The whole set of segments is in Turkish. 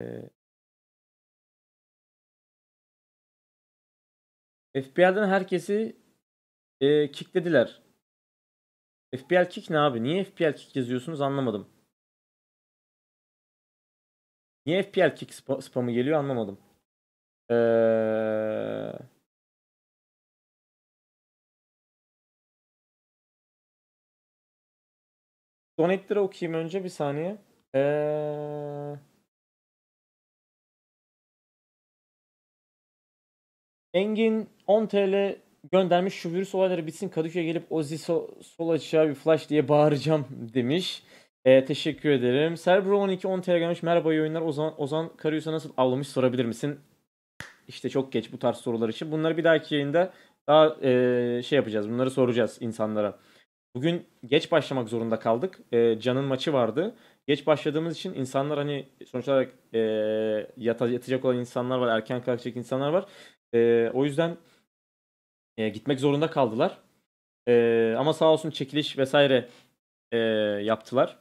Eee FPL'den herkesi eee kicklediler. FPL kick ne abi? Niye FPL kick yazıyorsunuz anlamadım. Niye FPL kick spa- spamı geliyor anlamadım. Eee Donate'leri okuyayım önce bir saniye. Eee Engin 10 TL göndermiş şu virüs olayları bitsin Kadıköy'e gelip Ozzy so- sol açığa bir flash diye bağıracağım demiş. Ee, teşekkür ederim. Server 12 10 TL gelmiş. Merhaba iyi oyunlar. Ozan, Ozan Karayüz'e nasıl avlamış sorabilir misin? İşte çok geç bu tarz sorular için. Bunları bir dahaki yayında daha ee, şey yapacağız. Bunları soracağız insanlara. Bugün geç başlamak zorunda kaldık. Ee, Can'ın maçı vardı. Geç başladığımız için insanlar hani sonuç olarak ee, yata, yatacak olan insanlar var. Erken kalkacak insanlar var. Ee, o yüzden e, gitmek zorunda kaldılar. Ee, ama sağ olsun çekiliş vesaire e, yaptılar.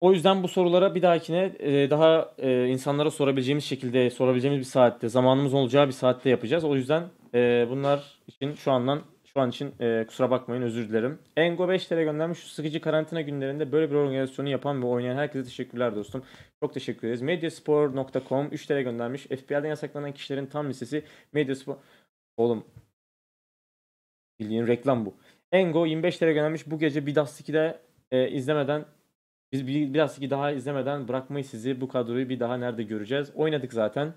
O yüzden bu sorulara bir dahakine e, daha e, insanlara sorabileceğimiz şekilde sorabileceğimiz bir saatte zamanımız olacağı bir saatte yapacağız. O yüzden e, bunlar için şu andan şu an için e, kusura bakmayın özür dilerim. Engo 5 TL göndermiş şu sıkıcı karantina günlerinde böyle bir organizasyonu yapan ve oynayan herkese teşekkürler dostum. Çok teşekkür ederiz. Medyaspor.com 3 TL göndermiş. FPL'den yasaklanan kişilerin tam listesi Medyaspor... Oğlum bildiğin reklam bu. Engo 25 TL göndermiş. Bu gece bir Dust 2'de e, izlemeden biz bir, bir Dust 2 daha izlemeden bırakmayız sizi. Bu kadroyu bir daha nerede göreceğiz? Oynadık zaten.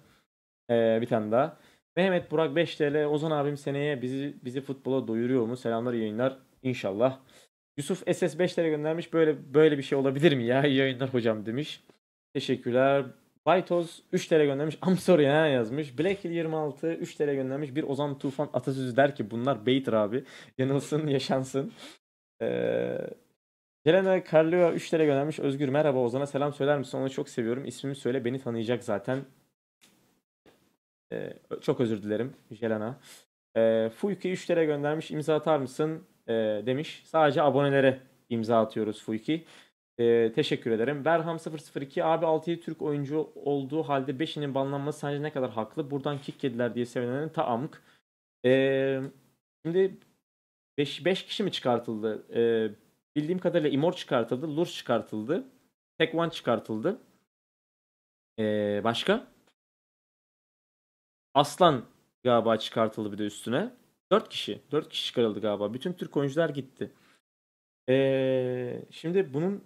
E, bir tane daha. Mehmet Burak 5 TL. Ozan abim seneye bizi bizi futbola doyuruyor mu? Selamlar yayınlar. İnşallah. Yusuf SS 5 TL göndermiş. Böyle böyle bir şey olabilir mi ya? İyi yayınlar hocam demiş. Teşekkürler. Baytoz 3 TL göndermiş. I'm sorry ya yazmış. Black Hill 26 3 TL göndermiş. Bir Ozan Tufan atasözü der ki bunlar beytir abi. Yanılsın yaşansın. Ee, Jelena Carlio 3 TL göndermiş. Özgür merhaba Ozan'a selam söyler misin? Onu çok seviyorum. İsmimi söyle beni tanıyacak zaten. Ee, çok özür dilerim Jelena. Ee, Fuyki 3 TL göndermiş. İmza atar mısın? Ee, demiş. Sadece abonelere imza atıyoruz Fuyki. Ee, teşekkür ederim. Berham 002 abi 6'yı Türk oyuncu olduğu halde 5'inin banlanması sence ne kadar haklı? Buradan kick yediler diye sevinenin ta amk. Ee, şimdi 5 5 kişi mi çıkartıldı? Ee, bildiğim kadarıyla Imor çıkartıldı, Lurs çıkartıldı, Tek One çıkartıldı. Ee, başka? Aslan galiba çıkartıldı bir de üstüne. 4 kişi. 4 kişi çıkarıldı galiba. Bütün Türk oyuncular gitti. Ee, şimdi bunun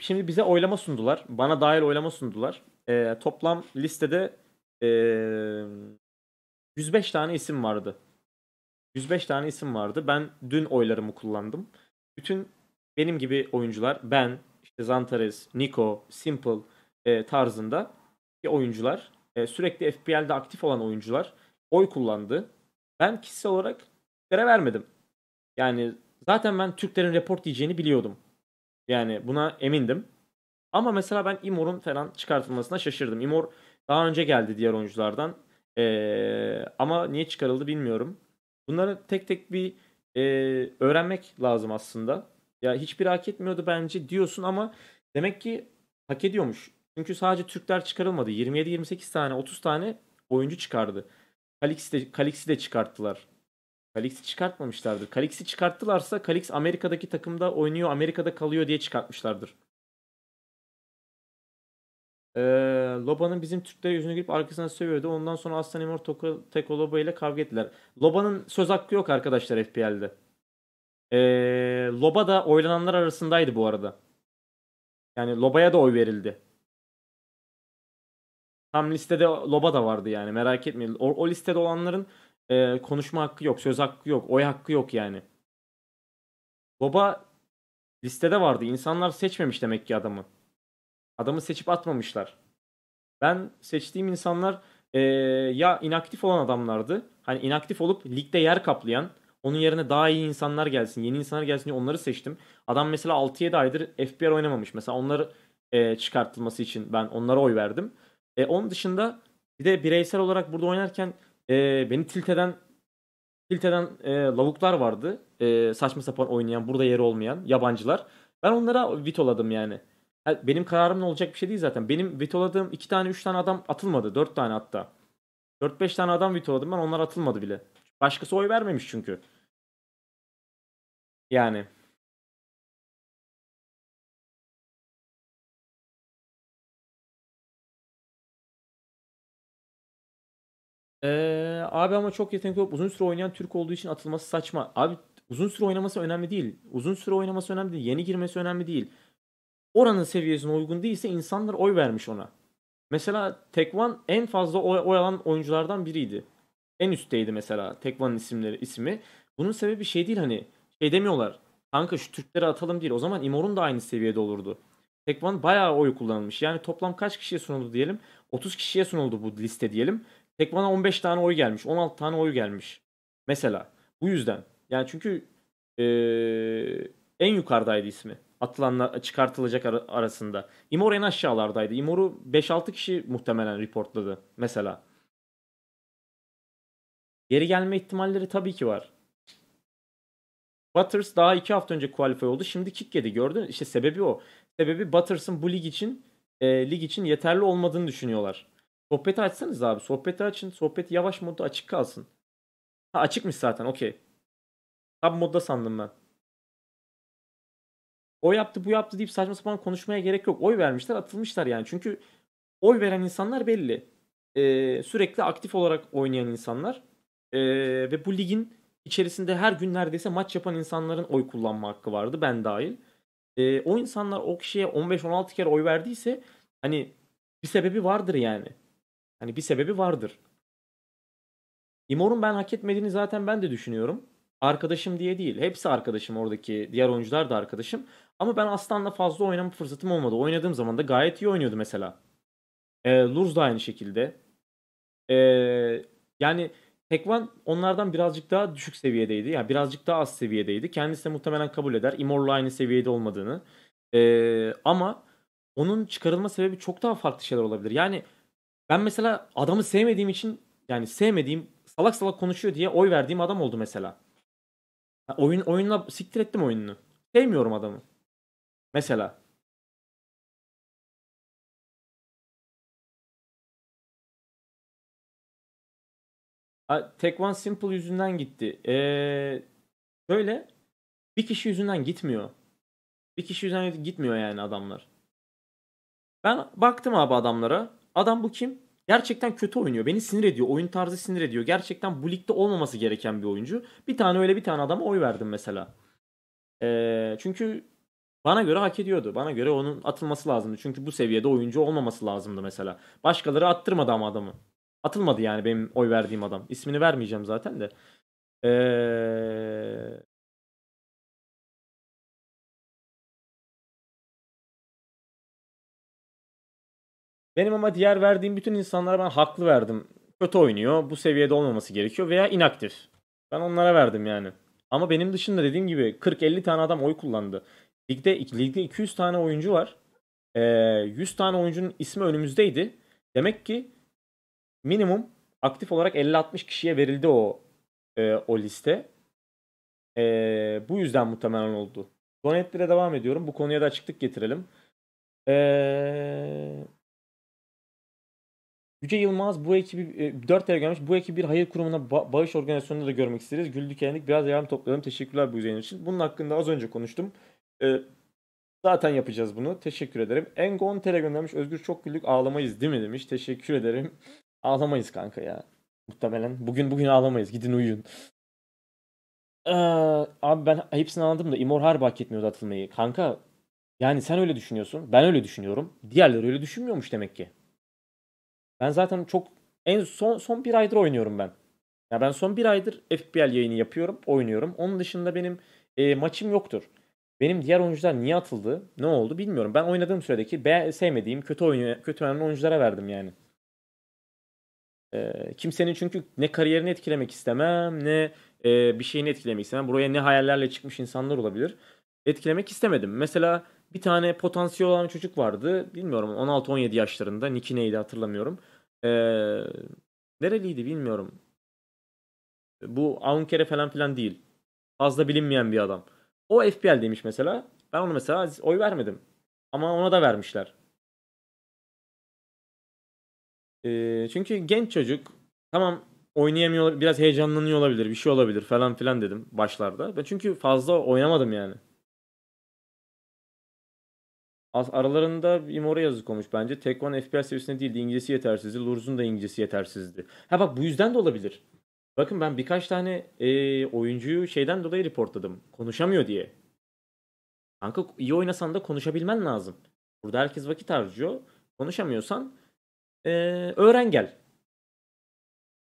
şimdi bize oylama sundular. Bana dahil oylama sundular. Ee, toplam listede ee, 105 tane isim vardı. 105 tane isim vardı. Ben dün oylarımı kullandım. Bütün benim gibi oyuncular, ben, işte Zantares, Nico, Simple e, tarzında oyuncular, e, sürekli FPL'de aktif olan oyuncular oy kullandı. Ben kişisel olarak Türklere vermedim. Yani zaten ben Türklerin report diyeceğini biliyordum. Yani buna emindim. Ama mesela ben Imor'un falan çıkartılmasına şaşırdım. Imor daha önce geldi diğer oyunculardan. Ee, ama niye çıkarıldı bilmiyorum. Bunları tek tek bir e, öğrenmek lazım aslında. Ya hiçbir hak etmiyordu bence diyorsun ama demek ki hak ediyormuş. Çünkü sadece Türkler çıkarılmadı. 27-28 tane 30 tane oyuncu çıkardı. Kalix'i de, Kalix'i de çıkarttılar. Kalix'i çıkartmamışlardır. Kalix'i çıkarttılarsa Kalix Amerika'daki takımda oynuyor, Amerika'da kalıyor diye çıkartmışlardır. Ee, Loba'nın bizim Türklere yüzünü girip arkasına sövüyordu. Ondan sonra Aslan İmor Teko Loba ile kavga ettiler. Loba'nın söz hakkı yok arkadaşlar FPL'de. Ee, Loba da oylananlar arasındaydı bu arada. Yani Loba'ya da oy verildi. Tam listede Loba da vardı yani merak etmeyin. O, o listede olanların e, konuşma hakkı yok, söz hakkı yok, oy hakkı yok yani. Loba listede vardı. İnsanlar seçmemiş demek ki adamı. Adamı seçip atmamışlar. Ben seçtiğim insanlar e, ya inaktif olan adamlardı. Hani inaktif olup ligde yer kaplayan, onun yerine daha iyi insanlar gelsin, yeni insanlar gelsin diye onları seçtim. Adam mesela 6-7 aydır FPL oynamamış. Mesela onları e, çıkartılması için ben onlara oy verdim. E, onun dışında bir de bireysel olarak burada oynarken e, beni tilt eden tilt eden e, lavuklar vardı. E, saçma sapan oynayan, burada yeri olmayan yabancılar. Ben onlara vitoladım yani. Benim kararımla olacak bir şey değil zaten. Benim vetoladığım 2 tane 3 tane adam atılmadı. 4 tane hatta. 4-5 tane adam vetoladım ben onlar atılmadı bile. Başkası oy vermemiş çünkü. Yani. Ee, abi ama çok yetenekli olup uzun süre oynayan Türk olduğu için atılması saçma. Abi uzun süre oynaması önemli değil. Uzun süre oynaması önemli değil. Yeni girmesi önemli değil. Oranın seviyesine uygun değilse insanlar oy vermiş ona. Mesela Tekvan en fazla oy, oy alan oyunculardan biriydi. En üstteydi mesela Tekvan'ın isimleri ismi. Bunun sebebi şey değil hani şey demiyorlar. Kanka şu Türkleri atalım değil. O zaman Imor'un da aynı seviyede olurdu. Tekvan bayağı oy kullanılmış. Yani toplam kaç kişiye sunuldu diyelim? 30 kişiye sunuldu bu liste diyelim. Tekvan'a 15 tane oy gelmiş. 16 tane oy gelmiş. Mesela. Bu yüzden. Yani çünkü eee, en yukarıdaydı ismi. Atılanlar çıkartılacak ara- arasında. Imor en aşağılardaydı. Imor'u 5-6 kişi muhtemelen reportladı. Mesela. Geri gelme ihtimalleri tabii ki var. Butters daha 2 hafta önce qualify oldu. Şimdi kick yedi. Gördün? İşte sebebi o. Sebebi Butters'ın bu lig için e, lig için yeterli olmadığını düşünüyorlar. Sohbeti açsanız abi. Sohbeti açın. Sohbet yavaş modda açık kalsın. Ha açıkmış zaten. Okey. Tab modda sandım ben. O yaptı bu yaptı deyip saçma sapan konuşmaya gerek yok. Oy vermişler atılmışlar yani. Çünkü oy veren insanlar belli. Ee, sürekli aktif olarak oynayan insanlar. Ee, ve bu ligin içerisinde her gün neredeyse maç yapan insanların oy kullanma hakkı vardı. Ben dahil. Ee, o insanlar o kişiye 15-16 kere oy verdiyse hani bir sebebi vardır yani. Hani bir sebebi vardır. Imor'un ben hak etmediğini zaten ben de düşünüyorum. Arkadaşım diye değil. Hepsi arkadaşım oradaki. Diğer oyuncular da arkadaşım. Ama ben Aslan'la fazla oynama fırsatım olmadı. Oynadığım zaman da gayet iyi oynuyordu mesela. E, Lurs da aynı şekilde. E, yani Tekvan onlardan birazcık daha düşük seviyedeydi. Yani birazcık daha az seviyedeydi. Kendisi de muhtemelen kabul eder. Imor'la aynı seviyede olmadığını. E, ama onun çıkarılma sebebi çok daha farklı şeyler olabilir. Yani ben mesela adamı sevmediğim için yani sevmediğim salak salak konuşuyor diye oy verdiğim adam oldu mesela. Ha, Oyun oyunla siktir ettim oyununu. Sevmiyorum adamı. Mesela. Ha, Tek One Simple yüzünden gitti. Ee, şöyle bir kişi yüzünden gitmiyor. Bir kişi yüzünden gitmiyor yani adamlar. Ben baktım abi adamlara. Adam bu kim? Gerçekten kötü oynuyor. Beni sinir ediyor. Oyun tarzı sinir ediyor. Gerçekten bu ligde olmaması gereken bir oyuncu. Bir tane öyle bir tane adama oy verdim mesela. Ee, çünkü bana göre hak ediyordu. Bana göre onun atılması lazımdı. Çünkü bu seviyede oyuncu olmaması lazımdı mesela. Başkaları attırmadı ama adamı. Atılmadı yani benim oy verdiğim adam. İsmini vermeyeceğim zaten de. Ee, benim ama diğer verdiğim bütün insanlara ben haklı verdim. Kötü oynuyor. Bu seviyede olmaması gerekiyor veya inaktif. Ben onlara verdim yani. Ama benim dışında dediğim gibi 40-50 tane adam oy kullandı. Ligde, ligde 200 tane oyuncu var. Ee, 100 tane oyuncunun ismi önümüzdeydi. Demek ki minimum aktif olarak 50-60 kişiye verildi o e, o liste. E, bu yüzden muhtemelen oldu. Donetlere devam ediyorum. Bu konuya da açıklık getirelim. E, Yüce Yılmaz bu ekibi e, 4 TL gelmiş. Bu ekibi bir hayır kurumuna ba- bağış organizasyonunda da görmek isteriz. Güldük eğlendik. Biraz yardım topladım. Teşekkürler bu yayın için. Bunun hakkında az önce konuştum. E, zaten yapacağız bunu. Teşekkür ederim. Engon TL göndermiş. Özgür çok güldük. Ağlamayız değil mi demiş. Teşekkür ederim. Ağlamayız kanka ya. Muhtemelen. Bugün bugün ağlamayız. Gidin uyuyun. Ee, abi ben hepsini anladım da Imor harbi hak etmiyordu atılmayı. Kanka yani sen öyle düşünüyorsun. Ben öyle düşünüyorum. Diğerleri öyle düşünmüyormuş demek ki. Ben zaten çok en son son bir aydır oynuyorum ben. Ya ben son bir aydır FPL yayını yapıyorum, oynuyorum. Onun dışında benim e, maçım yoktur. Benim diğer oyuncular niye atıldı, ne oldu bilmiyorum. Ben oynadığım süredeki be sevmediğim, kötü oynuyor, kötü oynayan oyunculara verdim yani. Ee, kimsenin çünkü ne kariyerini etkilemek istemem ne e, bir şeyini etkilemek istemem. Buraya ne hayallerle çıkmış insanlar olabilir. Etkilemek istemedim. Mesela bir tane potansiyel olan çocuk vardı. Bilmiyorum 16-17 yaşlarında. Nick'i neydi hatırlamıyorum. Ee, nereliydi bilmiyorum. Bu Aunkere falan filan değil. Fazla bilinmeyen bir adam. O FPL demiş mesela. Ben onu mesela oy vermedim. Ama ona da vermişler. Ee, çünkü genç çocuk tamam oynayamıyor biraz heyecanlanıyor olabilir bir şey olabilir falan filan dedim başlarda. Ben çünkü fazla oynamadım yani. Az- Aralarında Imora yazık olmuş bence. Tek One FPS seviyesinde değildi. İngilizcesi yetersizdi. Lurz'un da İngilizcesi yetersizdi. Ha bak bu yüzden de olabilir. Bakın ben birkaç tane e, oyuncuyu şeyden dolayı reportladım. Konuşamıyor diye. Kanka iyi oynasan da konuşabilmen lazım. Burada herkes vakit harcıyor. Konuşamıyorsan e, öğren gel.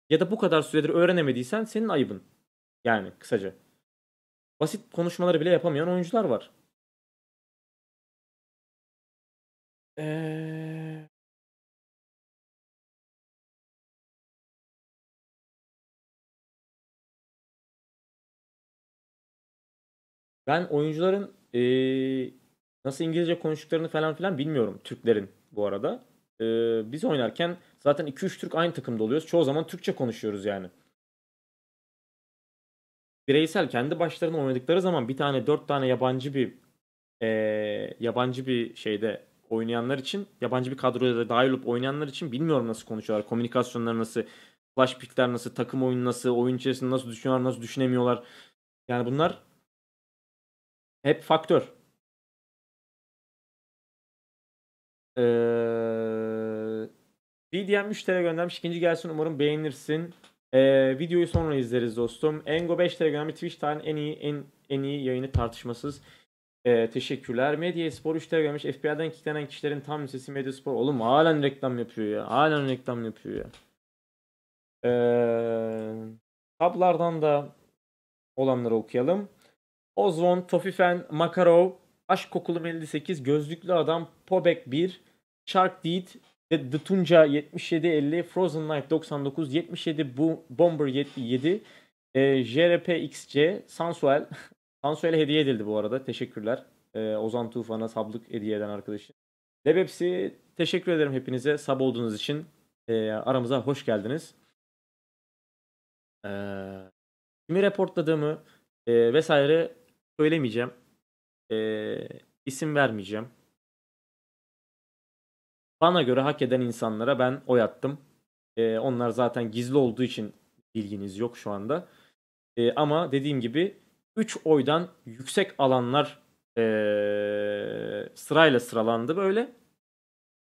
Ya da bu kadar süredir öğrenemediysen senin ayıbın. Yani kısaca. Basit konuşmaları bile yapamayan oyuncular var. Eee Ben oyuncuların eee, nasıl İngilizce konuştuklarını falan filan bilmiyorum. Türklerin bu arada. Eee, biz oynarken zaten 2-3 Türk aynı takımda oluyoruz. Çoğu zaman Türkçe konuşuyoruz yani. Bireysel kendi başlarına oynadıkları zaman bir tane 4 tane yabancı bir eee, yabancı bir şeyde oynayanlar için yabancı bir kadroya da dahil olup oynayanlar için bilmiyorum nasıl konuşuyorlar. Komünikasyonları nasıl, flash pickler nasıl, takım oyunu nasıl, oyun içerisinde nasıl düşünüyorlar, nasıl düşünemiyorlar. Yani bunlar hep faktör. Ee, BDM 3 TL göndermiş. İkinci gelsin umarım beğenirsin. Ee, videoyu sonra izleriz dostum. Engo 5 TL göndermiş. Twitch en iyi en, en iyi yayını tartışmasız. Ee, teşekkürler. Medya Spor 3 TL göndermiş. FBI'den kilitlenen kişilerin tam lisesi Medya Spor. Oğlum halen reklam yapıyor ya. Halen reklam yapıyor ya. Ee, tablardan da olanları okuyalım. Ozvon, Tofifen, Makarov, Aşk Kokulu 58, Gözlüklü Adam, Pobek 1, Shark Deed, The, Tunca 7750, Frozen Knife 99, 77 Bu Bomber 77, e, JRP XC, Sansuel. Sansuel'e hediye edildi bu arada. Teşekkürler. E, Ozan Tufan'a sablık hediye eden arkadaşım. Lebepsi teşekkür ederim hepinize sab olduğunuz için. E, aramıza hoş geldiniz. E, kimi reportladığımı e, vesaire söylemeyeceğim. E, isim vermeyeceğim. Bana göre hak eden insanlara ben oy attım. E, onlar zaten gizli olduğu için bilginiz yok şu anda. E, ama dediğim gibi 3 oydan yüksek alanlar e, sırayla sıralandı böyle.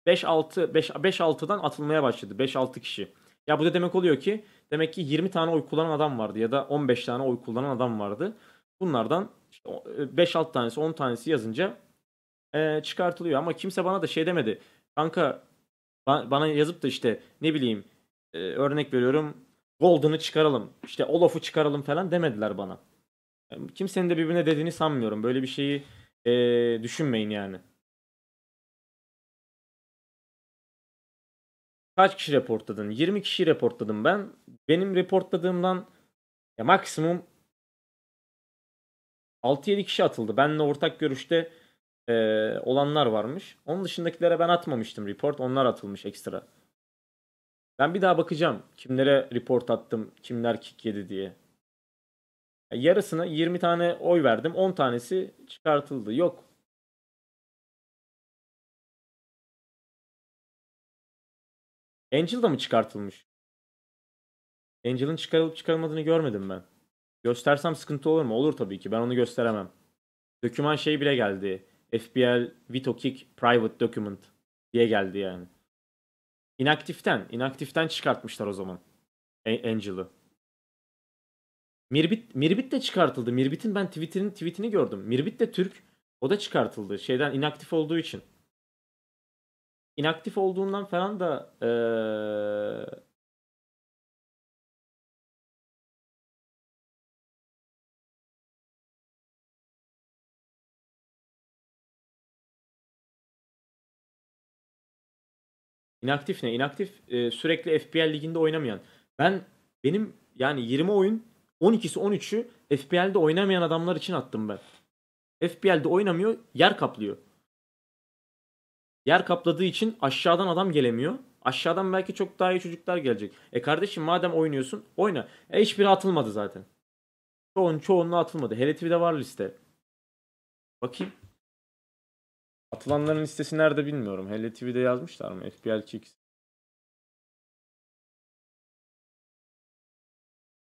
5-6 5-6'dan atılmaya başladı. 5-6 kişi. Ya bu da demek oluyor ki demek ki 20 tane oy kullanan adam vardı ya da 15 tane oy kullanan adam vardı. Bunlardan işte 5-6 tanesi 10 tanesi yazınca e, çıkartılıyor. Ama kimse bana da şey demedi. Kanka ba- bana yazıp da işte ne bileyim e, örnek veriyorum Golden'ı çıkaralım işte Olaf'ı çıkaralım falan demediler bana. Kimsenin de birbirine dediğini sanmıyorum. Böyle bir şeyi e, düşünmeyin yani. Kaç kişi reportladın? 20 kişi reportladım ben. Benim reportladığımdan ya maksimum 6-7 kişi atıldı. Benle ortak görüşte e, olanlar varmış. Onun dışındakilere ben atmamıştım report. Onlar atılmış ekstra. Ben bir daha bakacağım. Kimlere report attım, kimler kick yedi diye. Ya yarısına 20 tane oy verdim. 10 tanesi çıkartıldı. Yok. Angel da mı çıkartılmış? Angel'ın çıkarılıp çıkarılmadığını görmedim ben. Göstersem sıkıntı olur mu? Olur tabii ki. Ben onu gösteremem. Doküman şey bile geldi. FBL Vitokick Private Document diye geldi yani. İnaktiften, inaktiften çıkartmışlar o zaman. Angel'ı. Mirbit, Mirbit de çıkartıldı. Mirbit'in ben tweetinin tweetini gördüm. Mirbit de Türk. O da çıkartıldı. Şeyden inaktif olduğu için. İnaktif olduğundan falan da eee İnaktif ne? İnaktif e, sürekli FPL liginde oynamayan. Ben benim yani 20 oyun 12'si 13'ü FPL'de oynamayan adamlar için attım ben. FPL'de oynamıyor, yer kaplıyor. Yer kapladığı için aşağıdan adam gelemiyor. Aşağıdan belki çok daha iyi çocuklar gelecek. E kardeşim madem oynuyorsun oyna. E hiçbiri atılmadı zaten. Çoğun çoğunluğu atılmadı. Hele TV'de var liste. Bakayım. Atılanların listesi nerede bilmiyorum. Hele TV'de yazmışlar mı? FPL Kicks.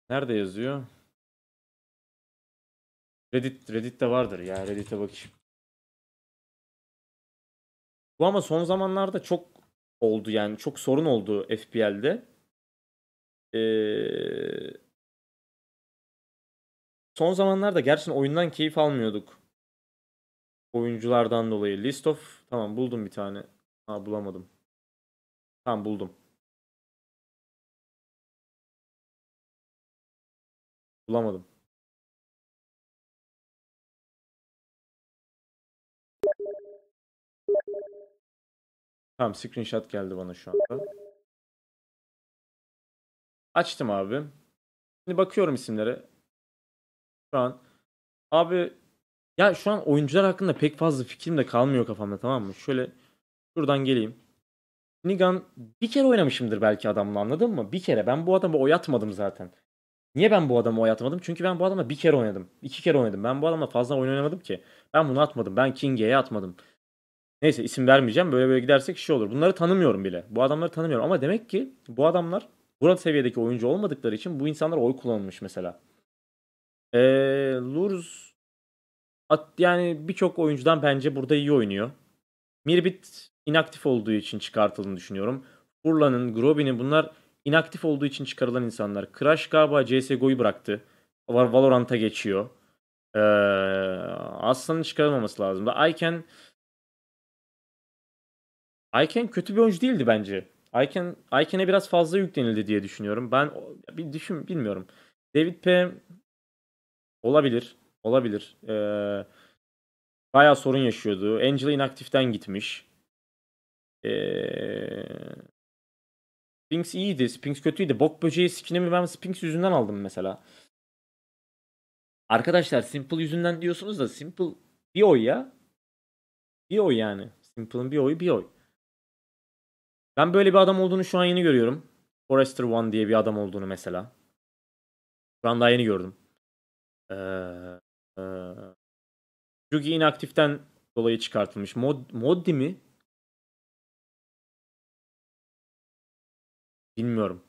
Nerede yazıyor? Reddit, Reddit'te vardır ya. Reddit'e bakayım. Bu ama son zamanlarda çok oldu yani. Çok sorun oldu FPL'de. Ee, son zamanlarda gerçekten oyundan keyif almıyorduk. Oyunculardan dolayı. List of tamam buldum bir tane. Ha bulamadım. Tamam buldum. Bulamadım. Tamam screenshot geldi bana şu anda. Açtım abi. Şimdi bakıyorum isimlere. Şu an. Abi ya şu an oyuncular hakkında pek fazla fikrim de kalmıyor kafamda tamam mı? Şöyle şuradan geleyim. Nigan bir kere oynamışımdır belki adamla anladın mı? Bir kere. Ben bu adamı oy atmadım zaten. Niye ben bu adamı oy atmadım? Çünkü ben bu adamla bir kere oynadım. iki kere oynadım. Ben bu adamla fazla oyun oynamadım ki. Ben bunu atmadım. Ben Kinge'ye atmadım. Neyse isim vermeyeceğim. Böyle böyle gidersek şey olur. Bunları tanımıyorum bile. Bu adamları tanımıyorum. Ama demek ki bu adamlar burada seviyedeki oyuncu olmadıkları için bu insanlar oy kullanılmış mesela. Ee, Lurs at, yani birçok oyuncudan bence burada iyi oynuyor. Mirbit inaktif olduğu için çıkartıldığını düşünüyorum. Furlan'ın, Groby'nin bunlar inaktif olduğu için çıkarılan insanlar. Crash galiba CSGO'yu bıraktı. Val- Valorant'a geçiyor. Ee, Aslan'ın çıkarılmaması lazım. Da Ayken Ayken kötü bir oyuncu değildi bence. Ayken Ayken'e biraz fazla yüklenildi diye düşünüyorum. Ben bir düşün bilmiyorum. David P olabilir. Olabilir. Ee, bayağı sorun yaşıyordu. Angela inaktiften gitmiş. Ee, Sphinx iyiydi. Sphinx kötüydü. Bok böceği skinimi ben Sphinx yüzünden aldım mesela. Arkadaşlar Simple yüzünden diyorsunuz da Simple bir oy ya. Bir oy yani. Simple'ın bir oyu bir oy. Ben böyle bir adam olduğunu şu an yeni görüyorum. Forrester One diye bir adam olduğunu mesela. Şu an daha yeni gördüm. Ee, e, Yugi inaktiften dolayı çıkartılmış. Mod, Moddi mi? Bilmiyorum.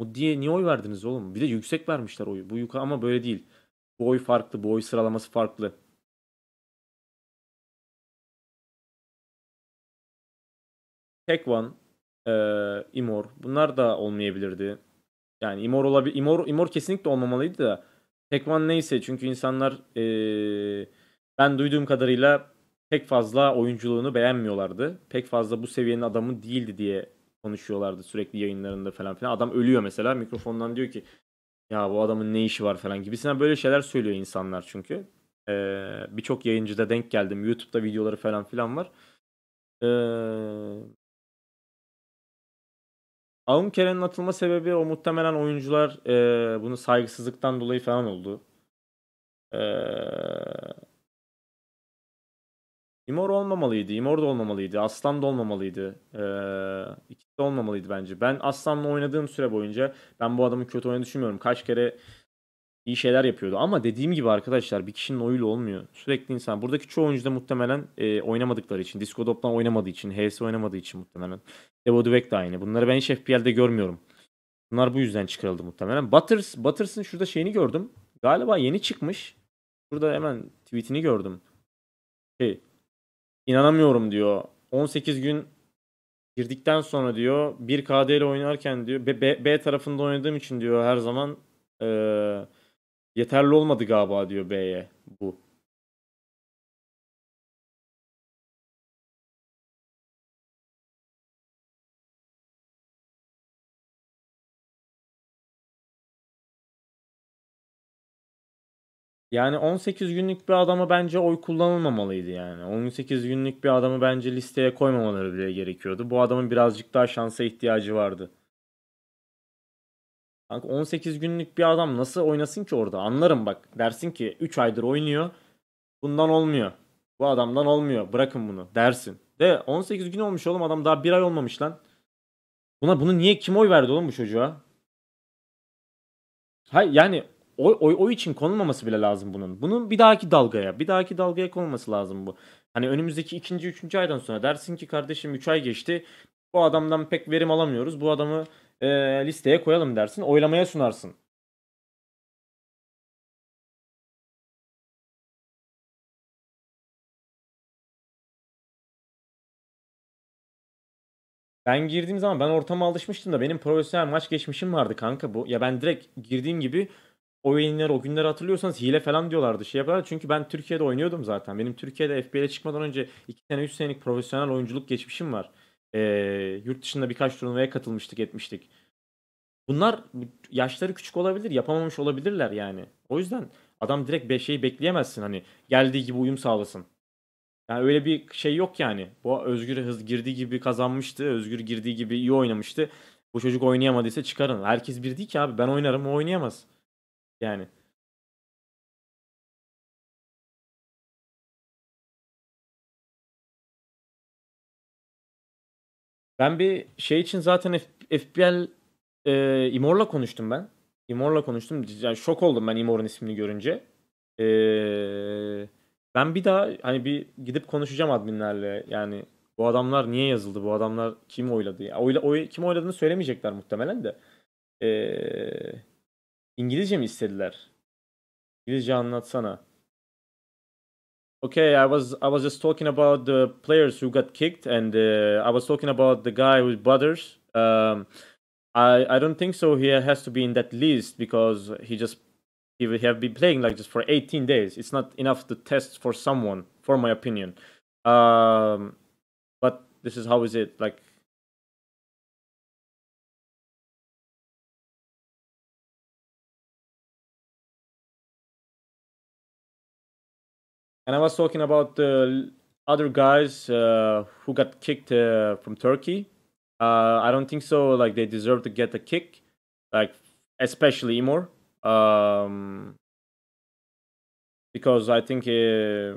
Moddi'ye niye oy verdiniz oğlum? Bir de yüksek vermişler oyu. Bu yukarı ama böyle değil. Bu oy farklı. Bu oy sıralaması farklı. Tek One, eee, Imor. Bunlar da olmayabilirdi. Yani Imor olabilir. Imor, Imor kesinlikle olmamalıydı da. Tek One neyse çünkü insanlar eee, ben duyduğum kadarıyla pek fazla oyunculuğunu beğenmiyorlardı. Pek fazla bu seviyenin adamı değildi diye konuşuyorlardı sürekli yayınlarında falan filan. Adam ölüyor mesela mikrofondan diyor ki ya bu adamın ne işi var falan gibisinden böyle şeyler söylüyor insanlar çünkü. Eee, Birçok yayıncıda denk geldim. YouTube'da videoları falan filan var. Eee Aumkere'nin atılma sebebi o muhtemelen oyuncular eee, bunu saygısızlıktan dolayı falan oldu. Eee Imor olmamalıydı. Imor da olmamalıydı. Aslan da olmamalıydı. Eee ikisi de olmamalıydı bence. Ben Aslan'la oynadığım süre boyunca ben bu adamın kötü oynadığını düşünmüyorum. Kaç kere iyi şeyler yapıyordu. Ama dediğim gibi arkadaşlar bir kişinin oyuyla olmuyor. Sürekli insan. Buradaki çoğu oyuncu da muhtemelen e, oynamadıkları için. Disco Dop'tan oynamadığı için. HS oynamadığı için muhtemelen. Evo Duvek de aynı. Bunları ben hiç FPL'de görmüyorum. Bunlar bu yüzden çıkarıldı muhtemelen. Butters, Butters'ın şurada şeyini gördüm. Galiba yeni çıkmış. Burada hemen tweetini gördüm. Şey, inanamıyorum diyor. 18 gün girdikten sonra diyor 1 KD ile oynarken diyor B, B, B tarafında oynadığım için diyor her zaman eee, yeterli olmadı galiba diyor B'ye bu. Yani 18 günlük bir adama bence oy kullanılmamalıydı yani. 18 günlük bir adamı bence listeye koymamaları bile gerekiyordu. Bu adamın birazcık daha şansa ihtiyacı vardı. Kanka 18 günlük bir adam nasıl oynasın ki orada? Anlarım bak. Dersin ki 3 aydır oynuyor. Bundan olmuyor. Bu adamdan olmuyor. Bırakın bunu dersin. De 18 gün olmuş oğlum adam daha 1 ay olmamış lan. Buna bunu niye kim oy verdi oğlum bu çocuğa? Hayır yani o, o, o için konulmaması bile lazım bunun. Bunun bir dahaki dalgaya, bir dahaki dalgaya konulması lazım bu. Hani önümüzdeki ikinci, üçüncü aydan sonra dersin ki kardeşim 3 ay geçti. Bu adamdan pek verim alamıyoruz. Bu adamı e, listeye koyalım dersin. Oylamaya sunarsın. Ben girdiğim zaman ben ortama alışmıştım da benim profesyonel maç geçmişim vardı kanka bu. Ya ben direkt girdiğim gibi o yayınları o günleri hatırlıyorsanız hile falan diyorlardı şey yapıyorlar. Çünkü ben Türkiye'de oynuyordum zaten. Benim Türkiye'de FBL'e çıkmadan önce 2 sene 3 senelik profesyonel oyunculuk geçmişim var. Ee, yurt dışında birkaç turnuvaya katılmıştık etmiştik. Bunlar yaşları küçük olabilir yapamamış olabilirler yani. O yüzden adam direkt bir şeyi bekleyemezsin hani geldiği gibi uyum sağlasın. Yani öyle bir şey yok yani. Bu Özgür hız girdiği gibi kazanmıştı. Özgür girdiği gibi iyi oynamıştı. Bu çocuk oynayamadıysa çıkarın. Herkes bir değil ki abi. Ben oynarım o oynayamaz. Yani. Ben bir şey için zaten F- FPL e, Imor'la konuştum ben. Imor'la konuştum. Yani şok oldum ben Imor'un ismini görünce. Eee ben bir daha hani bir gidip konuşacağım adminlerle. Yani bu adamlar niye yazıldı? Bu adamlar kim oyladı? Ya, oyla, oy, kim oyladığını söylemeyecekler muhtemelen de. Ee, İngilizce mi istediler? İngilizce anlatsana. Okay, I was I was just talking about the players who got kicked, and uh, I was talking about the guy with brothers. Um, I I don't think so. He has to be in that list because he just he will have been playing like this for 18 days. It's not enough to test for someone, for my opinion. Um, but this is how is it like. And I was talking about the other guys uh, who got kicked uh, from Turkey. Uh, I don't think so. Like they deserve to get a kick, like especially Imor um, because I think he, he,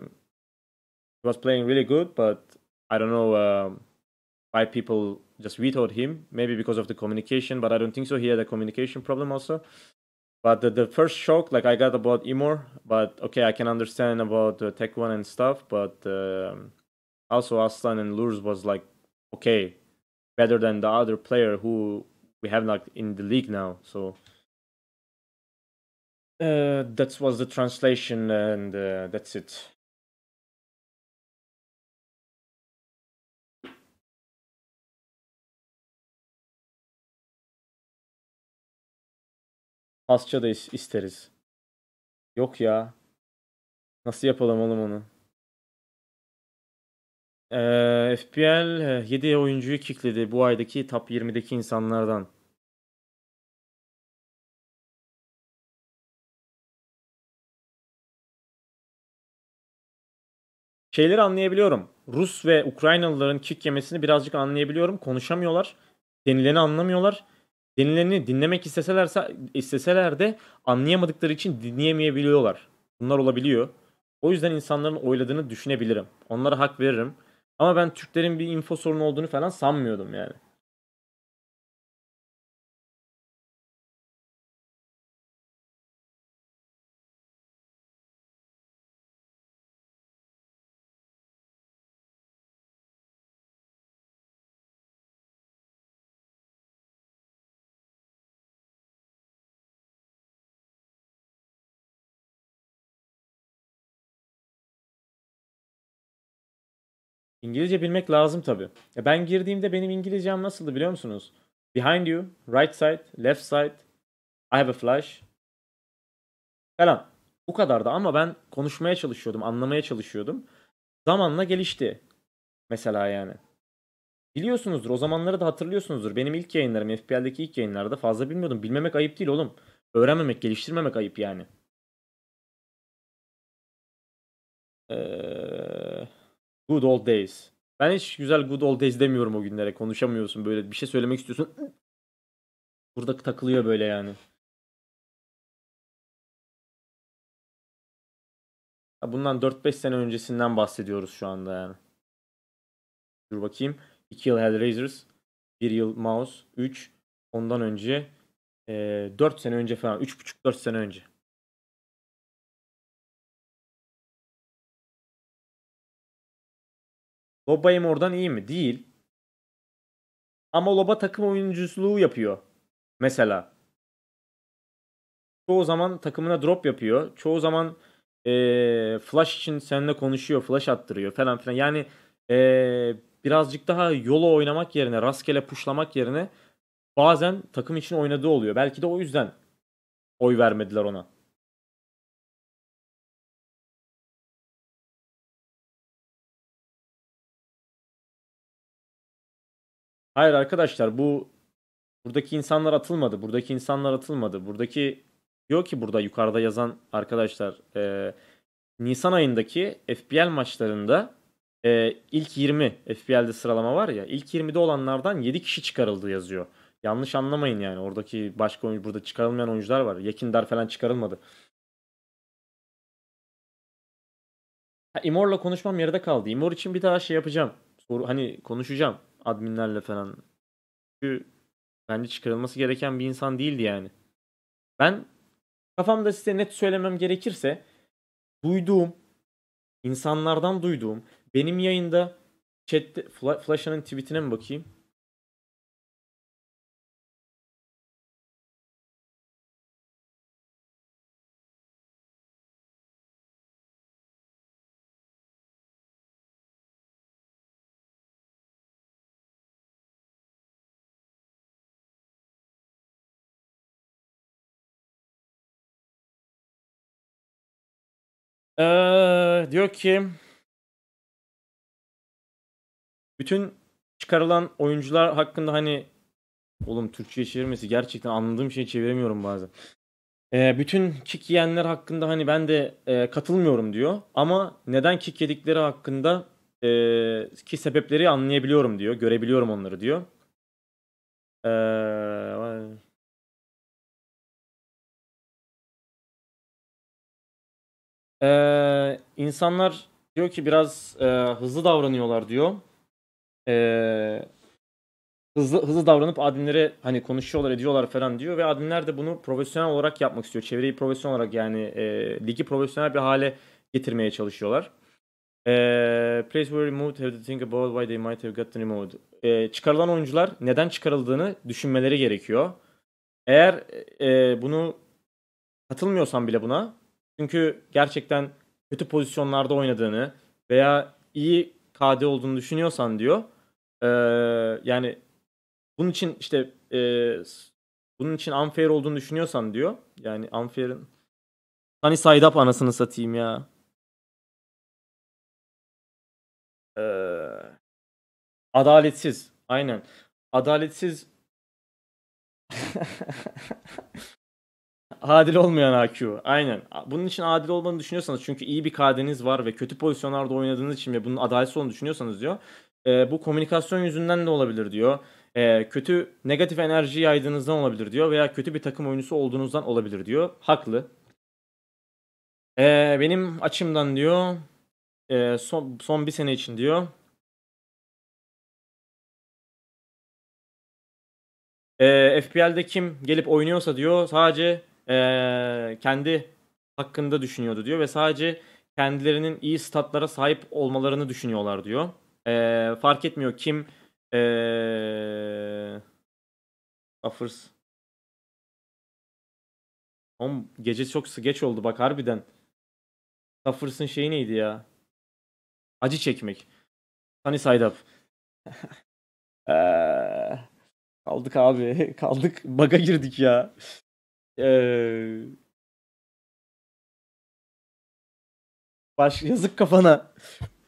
was playing really good, but I don't know um, why people just vetoed him. Maybe because of the communication, but I don't think so. He had a communication problem also. But the, the first shock, like I got about Imor, but okay, I can understand about uh, Tech One and stuff, but uh, also Aslan and Lurs was like okay, better than the other player who we have like in the league now. So uh, that was the translation, and uh, that's it. Asça da isteriz. Yok ya. Nasıl yapalım oğlum onu? Ee, FPL 7 oyuncuyu kickledi bu aydaki top 20'deki insanlardan. şeyleri anlayabiliyorum. Rus ve Ukraynalıların kick yemesini birazcık anlayabiliyorum. Konuşamıyorlar. Denileni anlamıyorlar. Denileni dinlemek isteselerse isteseler de anlayamadıkları için dinleyemeyebiliyorlar. Bunlar olabiliyor. O yüzden insanların oyladığını düşünebilirim. Onlara hak veririm. Ama ben Türklerin bir info sorunu olduğunu falan sanmıyordum yani. İngilizce bilmek lazım tabii. Ya ben girdiğimde benim İngilizcem nasıldı biliyor musunuz? Behind you, right side, left side, I have a flash. Falan. Bu kadardı ama ben konuşmaya çalışıyordum, anlamaya çalışıyordum. Zamanla gelişti. Mesela yani. Biliyorsunuzdur. O zamanları da hatırlıyorsunuzdur. Benim ilk yayınlarım, FPL'deki ilk yayınlarda fazla bilmiyordum. Bilmemek ayıp değil oğlum. Öğrenmemek, geliştirmemek ayıp yani. Eee... Good old days. Ben hiç güzel good old days demiyorum o günlere. Konuşamıyorsun böyle bir şey söylemek istiyorsun. Burada takılıyor böyle yani. Bundan 4-5 sene öncesinden bahsediyoruz şu anda yani. Dur bakayım. 2 yıl Hellraisers. 1 yıl Mouse. 3. Ondan önce e, 4 sene önce falan. 3,5-4 sene önce. Lobayım oradan iyi mi? Değil. Ama Loba takım oyunculuğu yapıyor. Mesela. Çoğu zaman takımına drop yapıyor. Çoğu zaman eee, flash için seninle konuşuyor. Flash attırıyor falan filan. Yani eee, birazcık daha yolo oynamak yerine, rastgele pushlamak yerine bazen takım için oynadığı oluyor. Belki de o yüzden oy vermediler ona. Hayır arkadaşlar bu buradaki insanlar atılmadı. Buradaki insanlar atılmadı. Buradaki diyor ki burada yukarıda yazan arkadaşlar e, Nisan ayındaki FPL maçlarında e, ilk 20 FPL'de sıralama var ya ilk 20'de olanlardan 7 kişi çıkarıldı yazıyor. Yanlış anlamayın yani oradaki başka oyuncu burada çıkarılmayan oyuncular var. Yekindar falan çıkarılmadı. Ha, Imor'la konuşmam yarıda kaldı. Imor için bir daha şey yapacağım. Soru, hani konuşacağım adminlerle falan. Çünkü bence çıkarılması gereken bir insan değildi yani. Ben kafamda size net söylemem gerekirse duyduğum insanlardan duyduğum benim yayında chatte Fla- Flash'ın tweetine mi bakayım? Ee, diyor ki bütün çıkarılan oyuncular hakkında hani oğlum Türkçe'ye çevirmesi gerçekten anladığım şeyi çeviremiyorum bazen. Ee, bütün kick yiyenler hakkında hani ben de e, katılmıyorum diyor. Ama neden kick yedikleri hakkında e, ki sebepleri anlayabiliyorum diyor. Görebiliyorum onları diyor. Ee, Ee, insanlar diyor ki biraz e, hızlı davranıyorlar diyor. Ee, hızlı hızlı davranıp adminlere hani konuşuyorlar ediyorlar falan diyor ve adminler de bunu profesyonel olarak yapmak istiyor. Çevreyi profesyonel olarak yani e, ligi profesyonel bir hale getirmeye çalışıyorlar. Ee, place were removed have to think about why they might have gotten removed. Ee, çıkarılan oyuncular neden çıkarıldığını düşünmeleri gerekiyor. Eğer e, bunu katılmıyorsan bile buna çünkü gerçekten kötü pozisyonlarda oynadığını veya iyi KD olduğunu düşünüyorsan diyor. Ee, yani bunun için işte e, bunun için unfair olduğunu düşünüyorsan diyor. Yani unfair'ın hani side up anasını satayım ya. Ee, adaletsiz. Aynen. Adaletsiz Adil olmayan AQ. Aynen. Bunun için adil olmanı düşünüyorsanız çünkü iyi bir KD'niz var ve kötü pozisyonlarda oynadığınız için ve bunun adaletsiz olduğunu düşünüyorsanız diyor. E, bu komünikasyon yüzünden de olabilir diyor. E, kötü negatif enerji yaydığınızdan olabilir diyor veya kötü bir takım oyuncusu olduğunuzdan olabilir diyor. Haklı. E, benim açımdan diyor e, son, son bir sene için diyor e, FPL'de kim gelip oynuyorsa diyor sadece e, kendi hakkında düşünüyordu diyor ve sadece kendilerinin iyi statlara sahip olmalarını düşünüyorlar diyor. E, fark etmiyor kim e, offers Oğlum gece çok geç oldu bak harbiden. Suffers'ın şeyi neydi ya? Acı çekmek. Sunny side up. Kaldık abi. Kaldık. Baga girdik ya. Eee baş yazık kafana.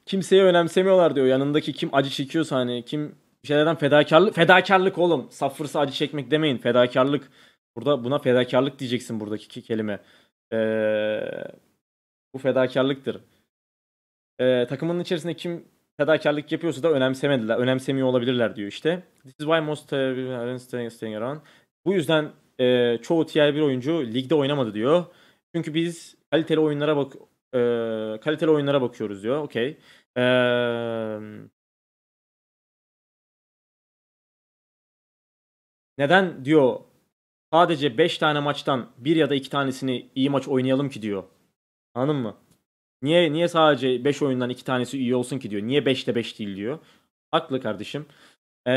Kimseyi önemsemiyorlar diyor. Yanındaki kim acı çekiyorsa hani kim bir şeylerden fedakarlık fedakarlık oğlum. Safırsa acı çekmek demeyin. Fedakarlık. Burada buna fedakarlık diyeceksin buradaki ki kelime. Eee, bu fedakarlıktır. Eee, takımının içerisinde kim fedakarlık yapıyorsa da önemsemediler. Önemsemiyor olabilirler diyor işte. This is why most uh, staying around. Bu yüzden e, çoğu tier 1 oyuncu ligde oynamadı diyor. Çünkü biz kaliteli oyunlara bak e, kaliteli oyunlara bakıyoruz diyor. Okey. Eee neden diyor sadece 5 tane maçtan bir ya da iki tanesini iyi maç oynayalım ki diyor. Anladın mı? Niye niye sadece 5 oyundan 2 tanesi üye olsun ki diyor. Niye 5'te 5 değil diyor. Haklı kardeşim. Ee,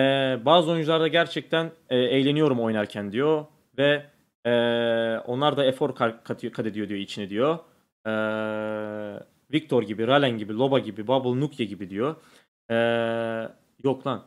bazı oyuncular da gerçekten e, eğleniyorum oynarken diyor ve e, onlar da efor katıyor, kat ediyor diyor içine diyor. Ee, Victor gibi, Ralen gibi, Loba gibi, Bubble Nuke gibi diyor. Ee, yok lan.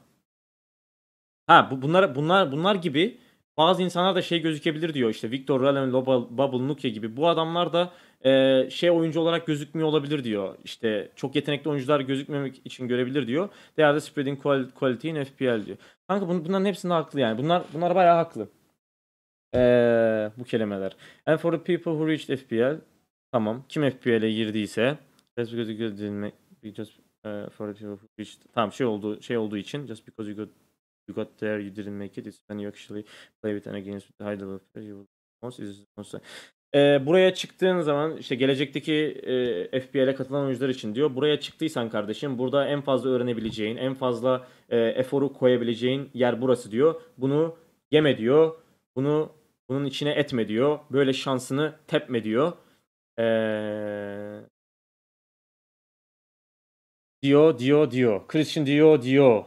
Ha bu bunlar bunlar bunlar gibi bazı insanlar da şey gözükebilir diyor işte Victor Ralen, Loba, Bubble Nuke gibi bu adamlar da e, şey oyuncu olarak gözükmüyor olabilir diyor. İşte çok yetenekli oyuncular gözükmemek için görebilir diyor. They are the spreading qual- quality in FPL diyor. Kanka bun- bunların hepsinde haklı yani. Bunlar bunlar bayağı haklı. Ee, bu kelimeler. And for the people who reached FPL tamam. Kim FPL'e girdiyse just because you got didn't just uh, for the people who reached tamam şey oldu şey olduğu için just because you got you got there you didn't make it it's when you actually play with and against with the high level player you will most is most ee, buraya çıktığın zaman işte gelecekteki e, FPL'e katılan oyuncular için diyor. Buraya çıktıysan kardeşim burada en fazla öğrenebileceğin, en fazla e, eforu koyabileceğin yer burası diyor. Bunu yeme diyor. Bunu bunun içine etme diyor. Böyle şansını tepme diyor. Ee, diyor, diyor, diyor. Christian diyor, diyor.